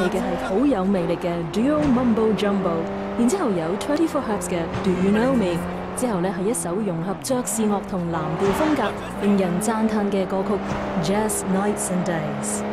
你嘅係好有魅力嘅 Duo Mumbo Jumbo，然之後有 Twenty Four Hertz 嘅 Do You Know Me，之後呢係一首融合爵士樂同藍調風格，令人讚嘆嘅歌曲 Jazz Nights and Days。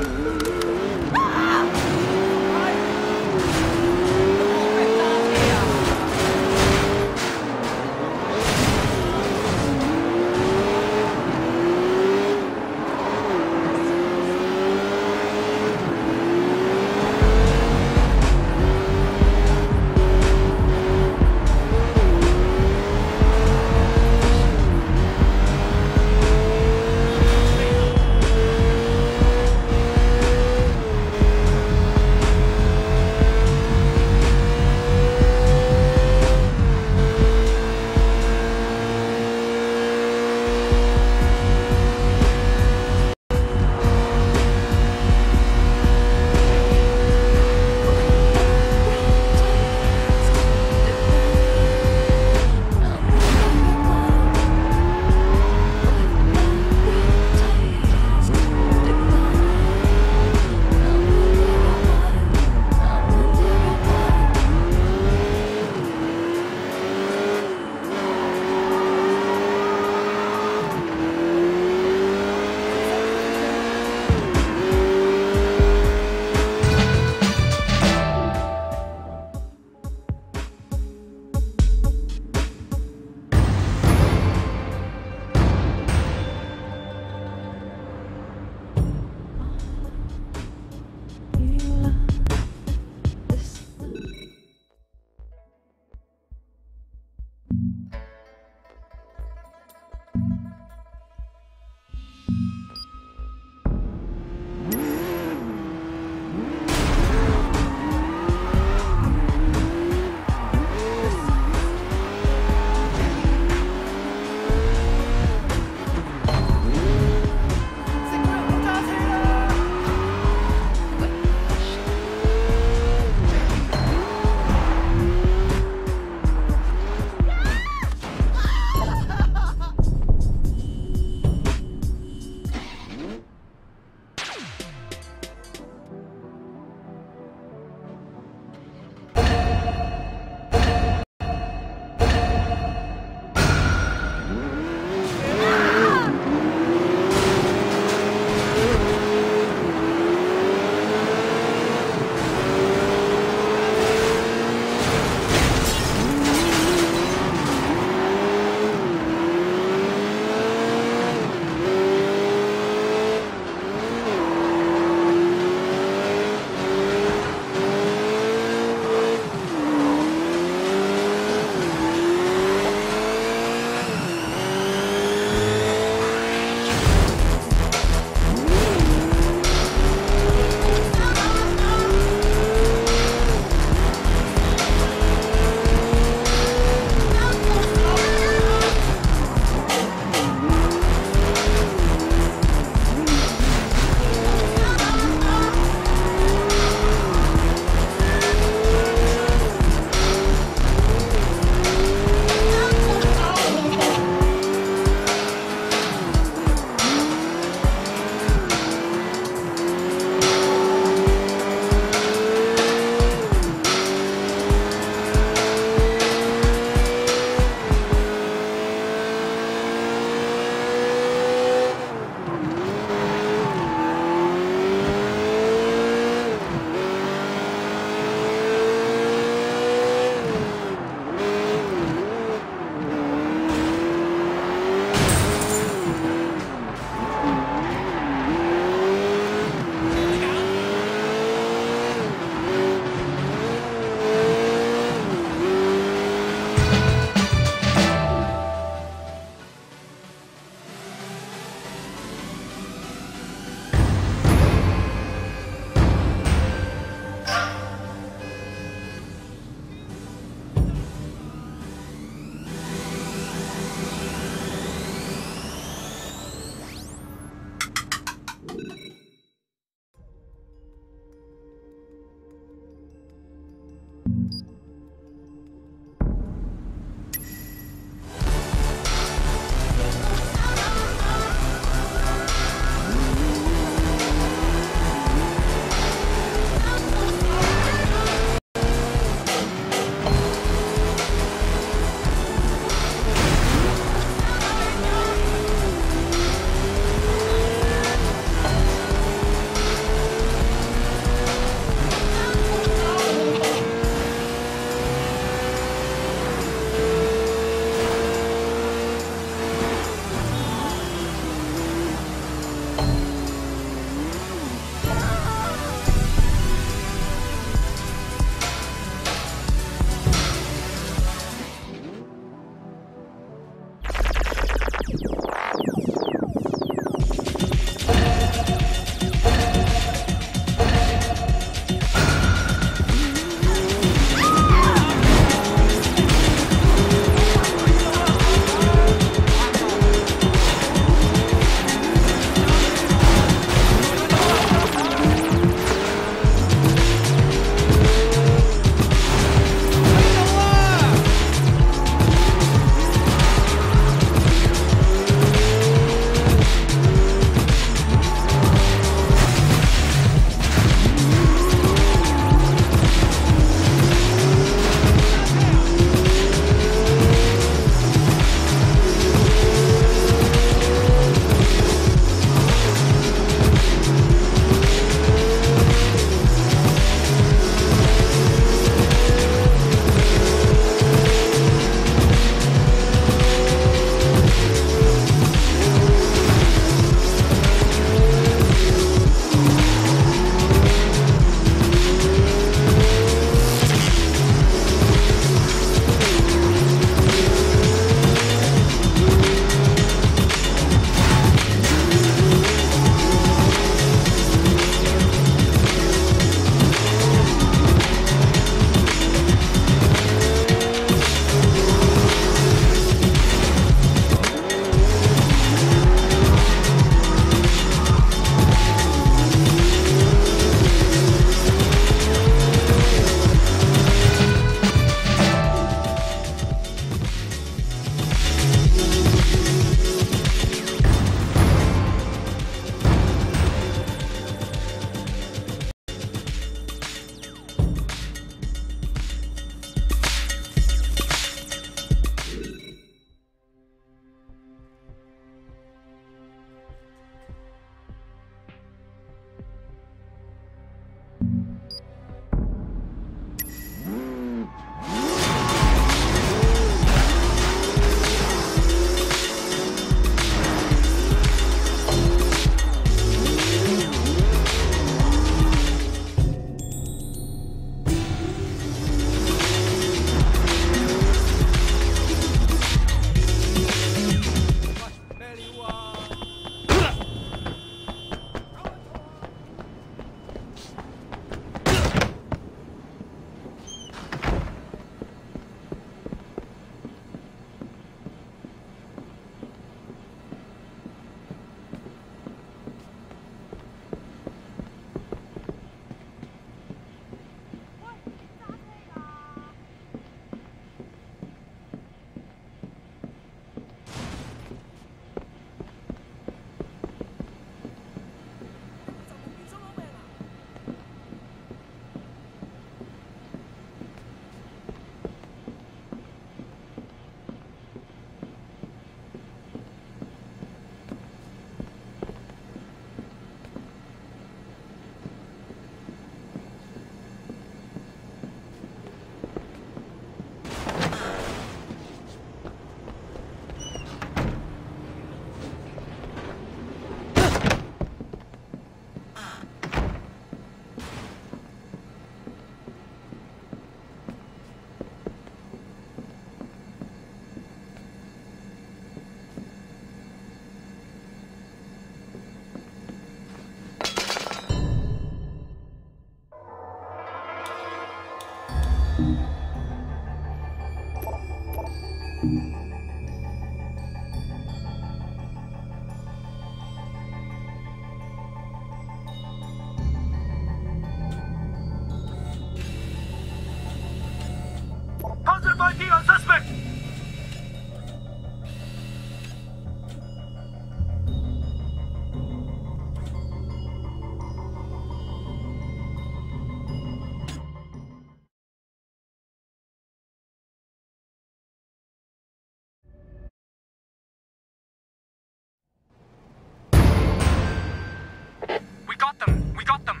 We got them!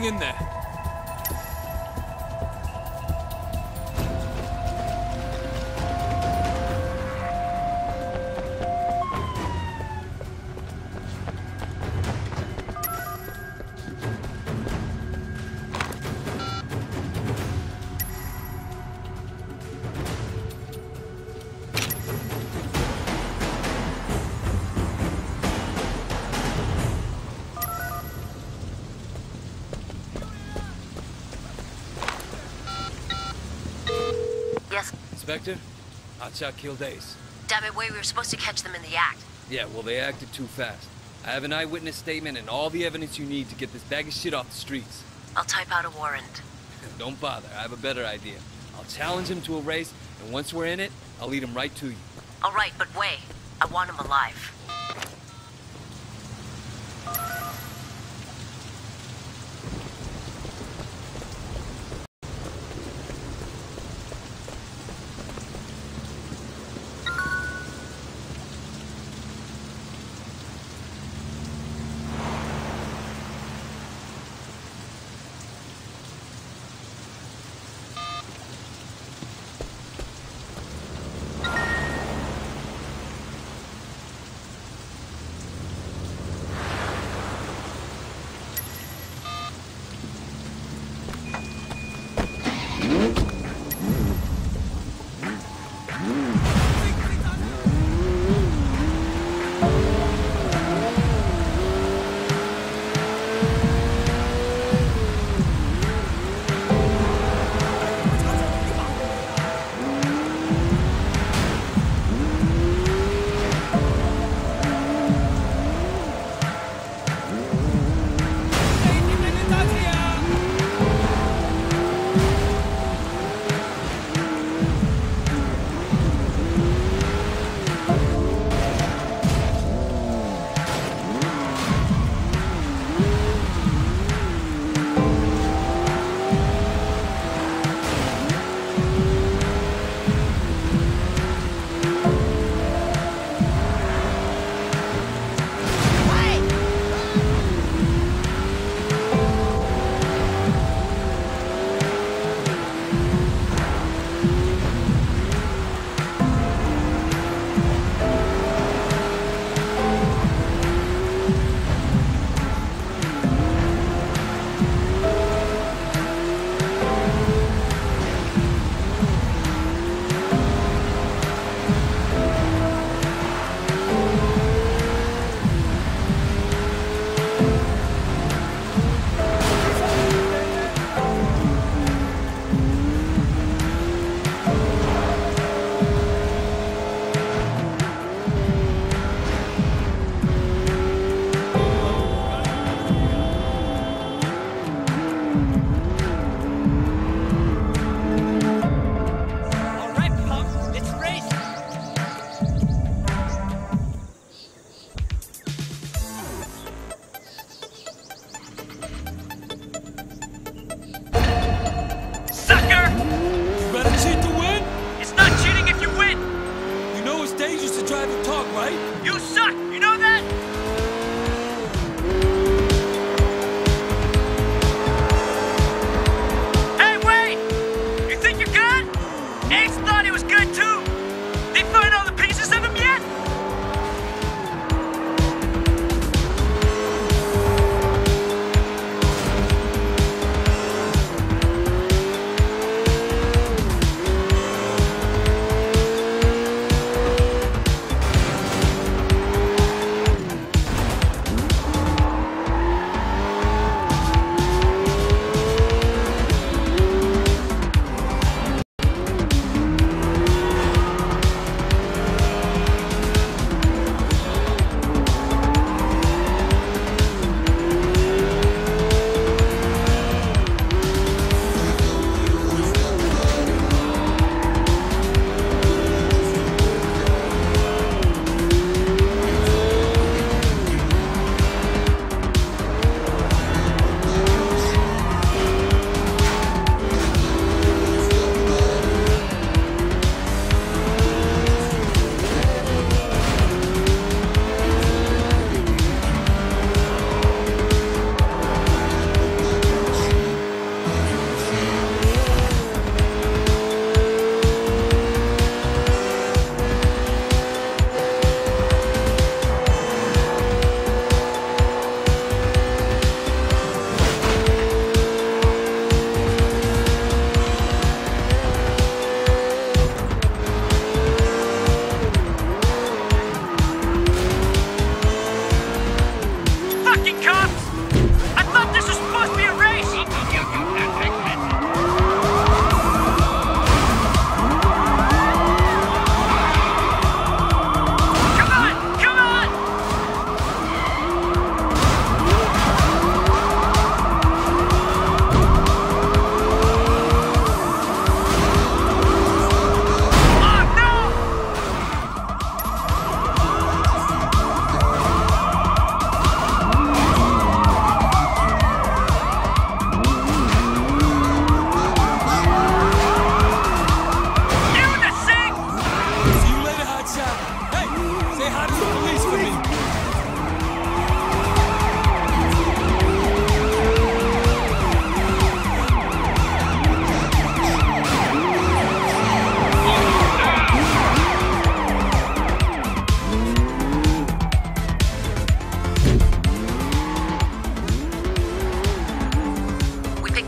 Hang in there. Inspector, Hotshot killed Ace. Damn it, Wei, we were supposed to catch them in the act. Yeah, well, they acted too fast. I have an eyewitness statement and all the evidence you need to get this bag of shit off the streets. I'll type out a warrant. Don't bother, I have a better idea. I'll challenge him to a race, and once we're in it, I'll lead him right to you. All right, but Wei, I want him alive.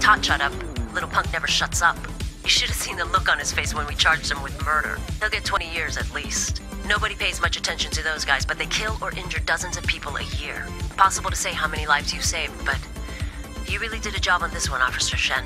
Hotshot up, little punk never shuts up. You should have seen the look on his face when we charged him with murder. He'll get 20 years at least. Nobody pays much attention to those guys, but they kill or injure dozens of people a year. Possible to say how many lives you saved, but you really did a job on this one, Officer Shen.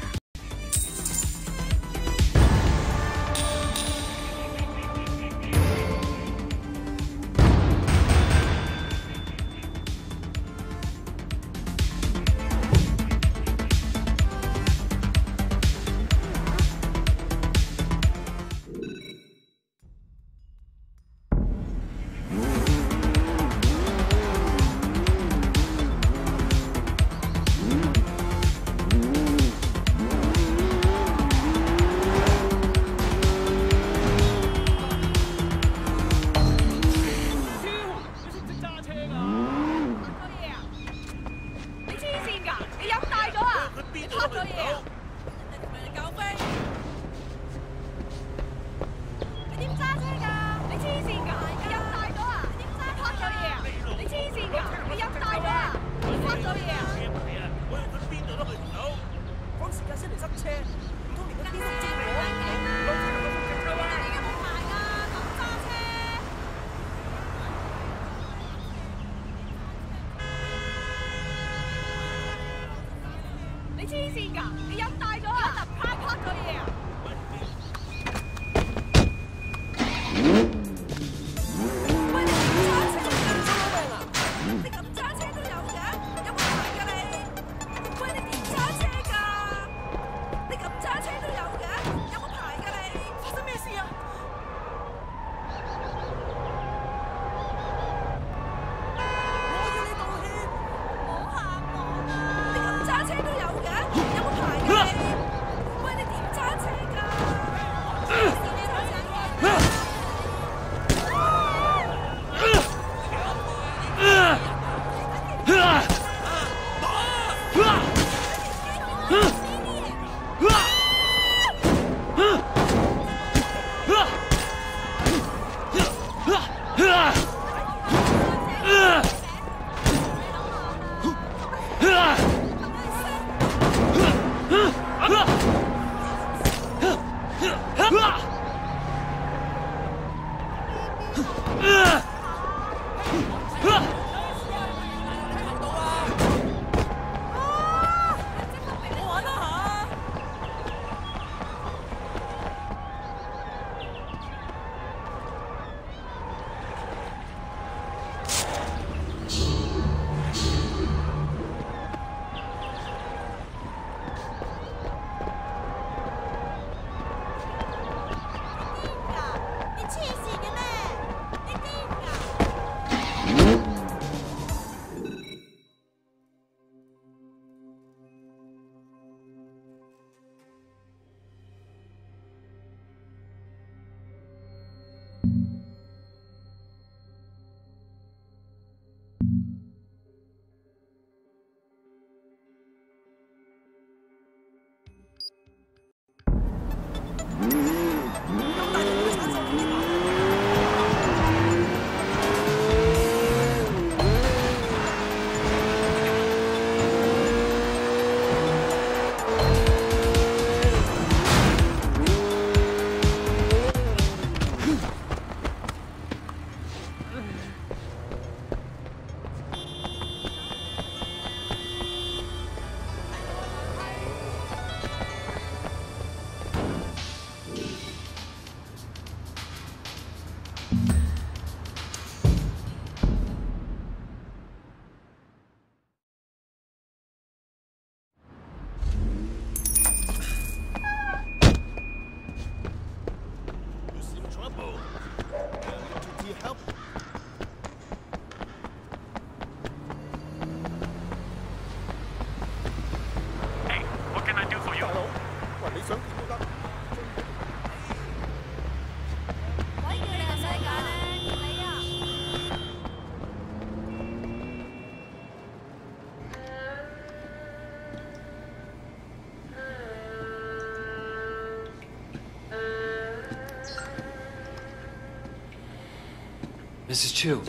Mrs. Chu.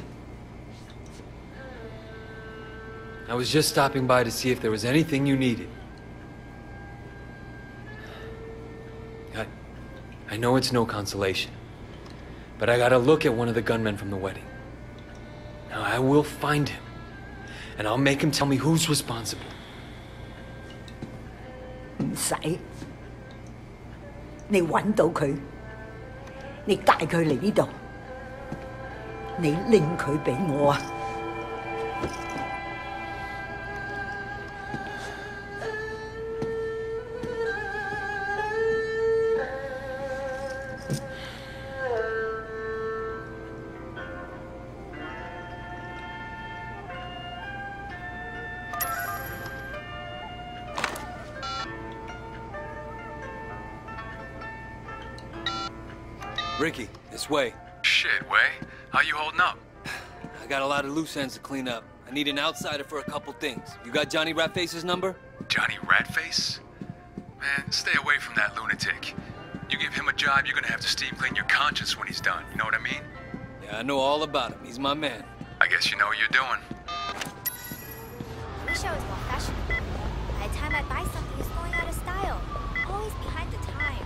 I was just stopping by to see if there was anything you needed. I, I know it's no consolation, but I gotta look at one of the gunmen from the wedding. Now, I will find him, and I'll make him tell me who's responsible. 唔使，你揾到佢，你帶佢嚟呢度，你拎佢俾我啊！ got a lot of loose ends to clean up. I need an outsider for a couple things. You got Johnny Ratface's number? Johnny Ratface? Man, stay away from that lunatic. You give him a job, you're gonna have to steam clean your conscience when he's done. You know what I mean? Yeah, I know all about him. He's my man. I guess you know what you're doing. Wish I was more fashionable. By the time I buy something, it's going out of style. Always behind the time.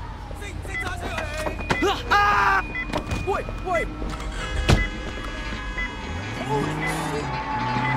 識唔 Oh, shit.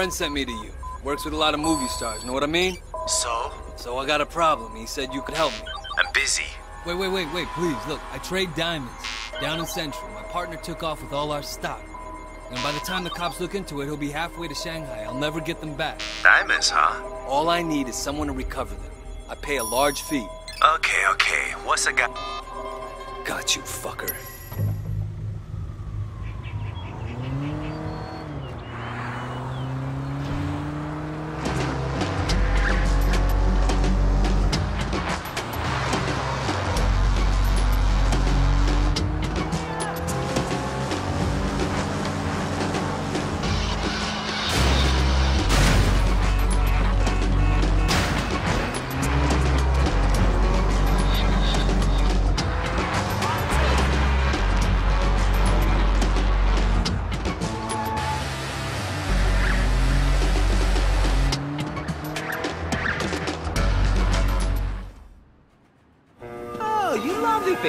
Friend sent me to you. Works with a lot of movie stars, know what I mean? So? So I got a problem. He said you could help me. I'm busy. Wait, wait, wait, wait, please. Look, I trade diamonds. Down in Central. My partner took off with all our stock. And by the time the cops look into it, he'll be halfway to Shanghai. I'll never get them back. Diamonds, huh? All I need is someone to recover them. I pay a large fee. Okay, okay. What's a guy? Got you, fucker.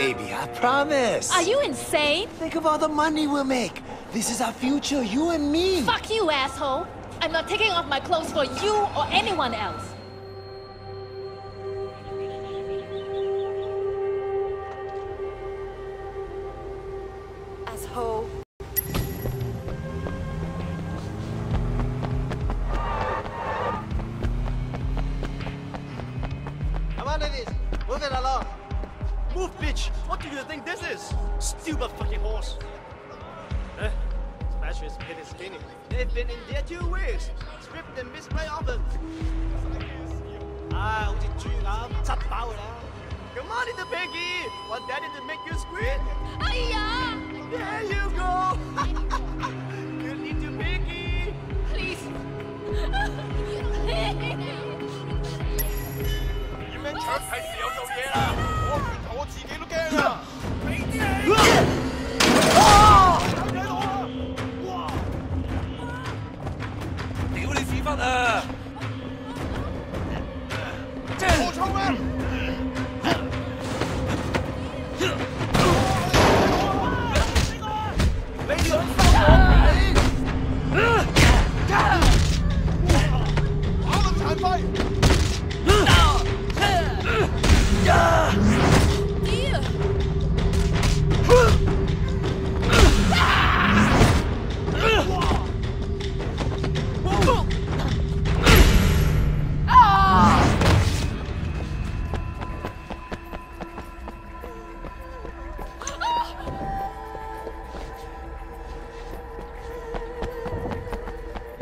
Baby, I promise. Are you insane? Think of all the money we'll make. This is our future, you and me. Fuck you, asshole. I'm not taking off my clothes for you or anyone else.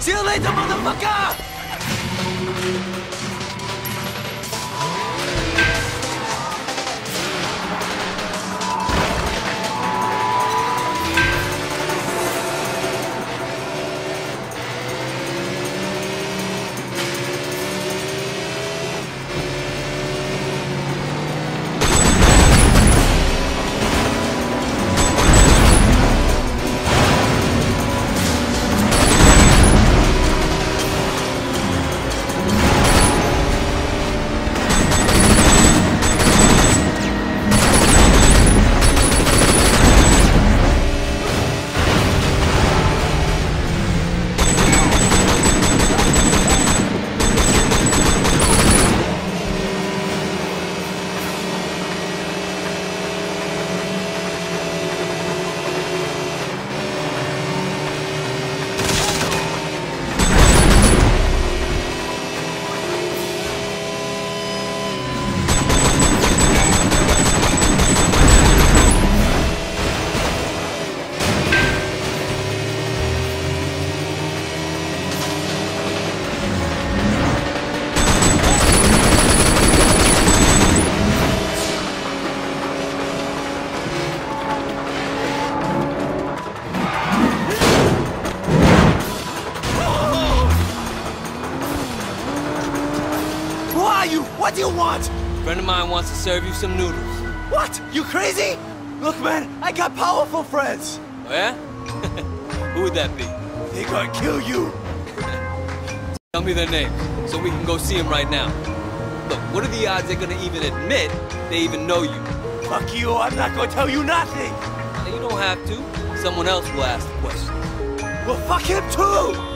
See you later, motherfucker! Wants to serve you some noodles. What? You crazy? Look, man, I got powerful friends. Oh, yeah? Who would that be? They gonna kill you. Tell me their names so we can go see them right now. Look, what are the odds they're gonna even admit they even know you? Fuck you, I'm not gonna tell you nothing. Now, You don't have to. Someone else will ask the question. Well, fuck him too.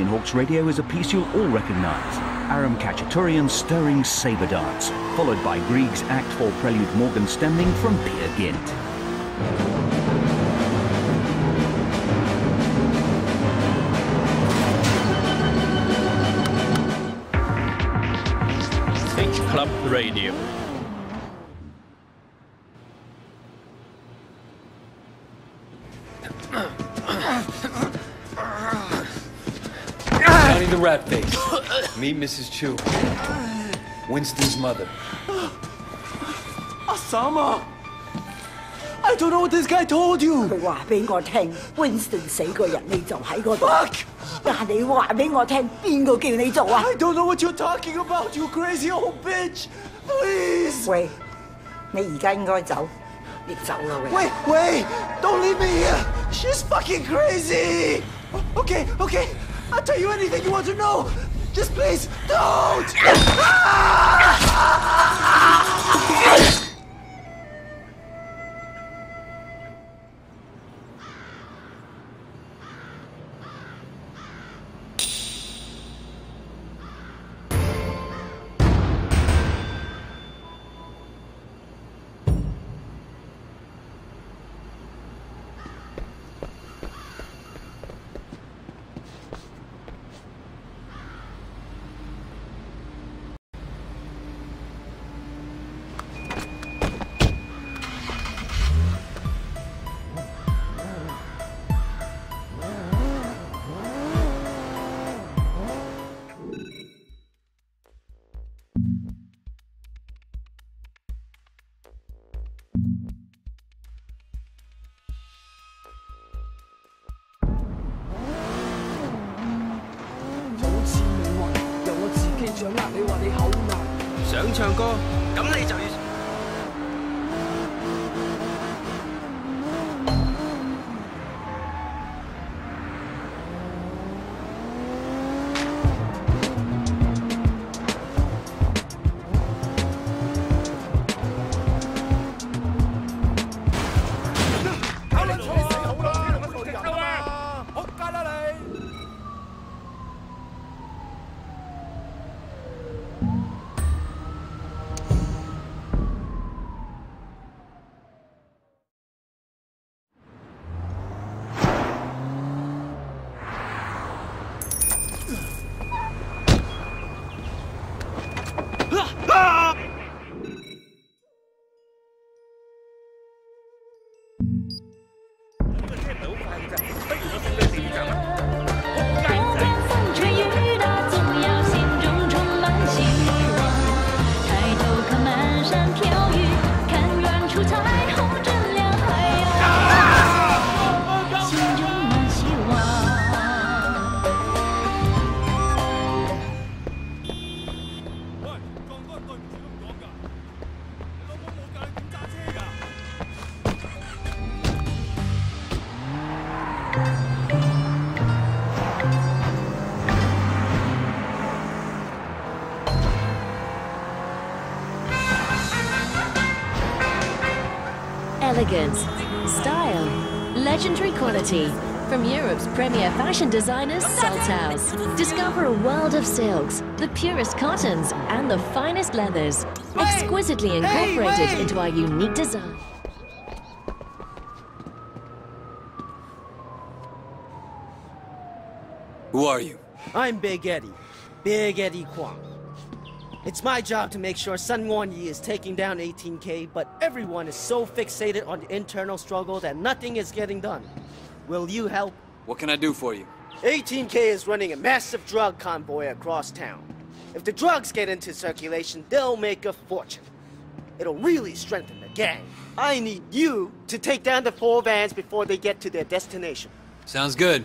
And Hawks Radio is a piece you'll all recognise. Aram Khachaturian's stirring sabre dance, followed by Grieg's Act 4 prelude Morgenstemning from Peer Gynt. Club Radio. Meet Mrs. Chu. Winston's mother. Osama! I don't know what this guy told you. 佢话俾我听，Winston 死个人你就喺嗰度。但系你话俾我听，边个叫你做啊 I don't know what you're talking about, you crazy old bitch! Please! 喂，你而家应该走，你走啦喂。 Wait, wait! Don't leave me here! She's fucking crazy! Okay, okay, I'll tell you anything you want to know! Just please, don't! Elegance, style, legendary quality. From Europe's premier fashion designers, Salthouse. Discover a world of silks, the purest cottons, and the finest leathers. Exquisitely incorporated into our unique design. Who are you? I'm Big Eddie. Big Eddie Kwong. It's my job to make sure Sun On Yee is taking down 18K, but everyone is so fixated on the internal struggle that nothing is getting done. Will you help? What can I do for you? 18K is running a massive drug convoy across town. If the drugs get into circulation, they'll make a fortune. It'll really strengthen the gang. I need you to take down the four vans before they get to their destination. Sounds good.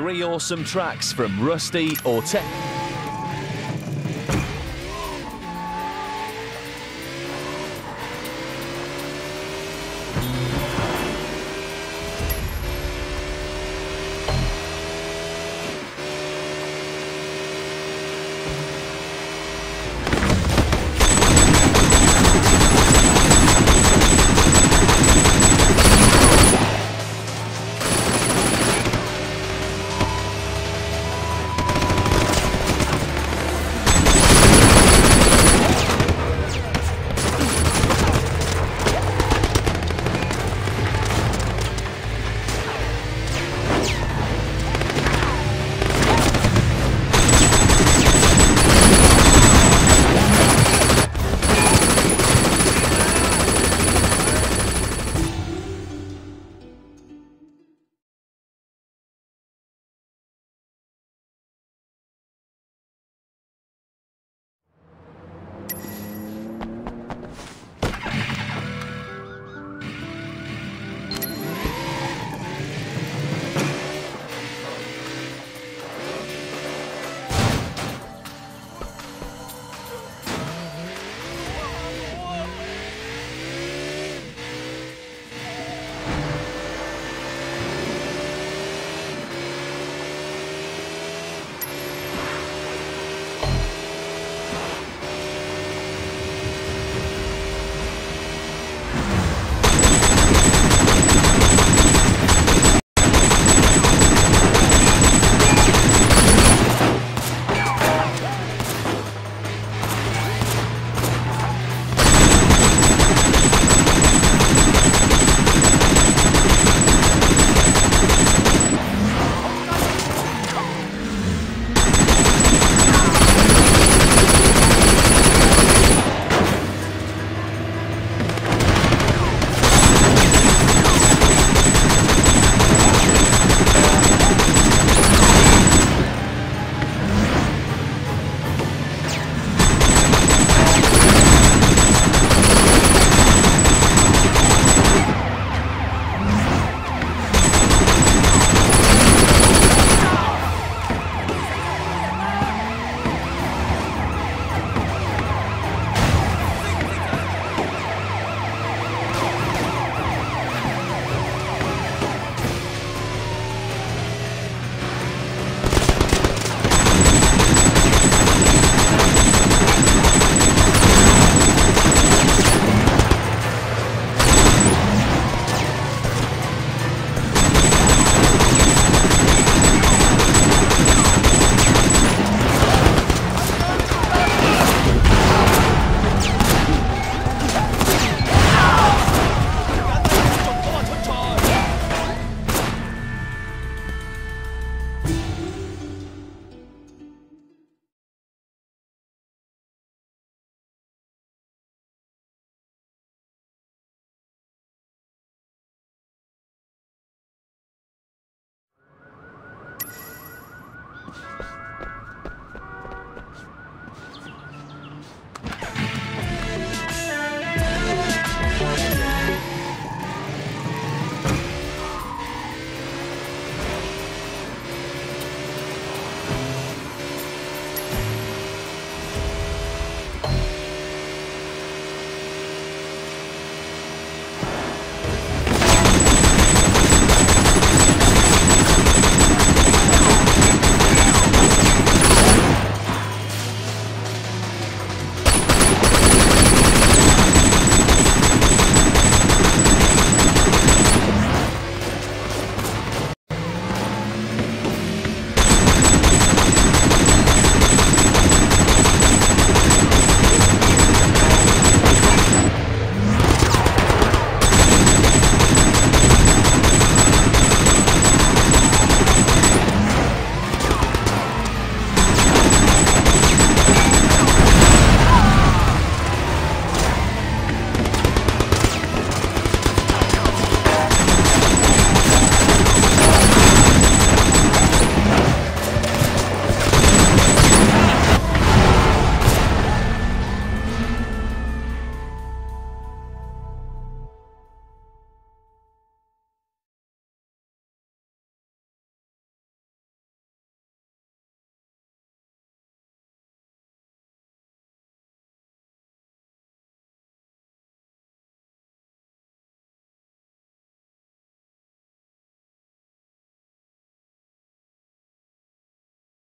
Three awesome tracks from Rusty, Ortec,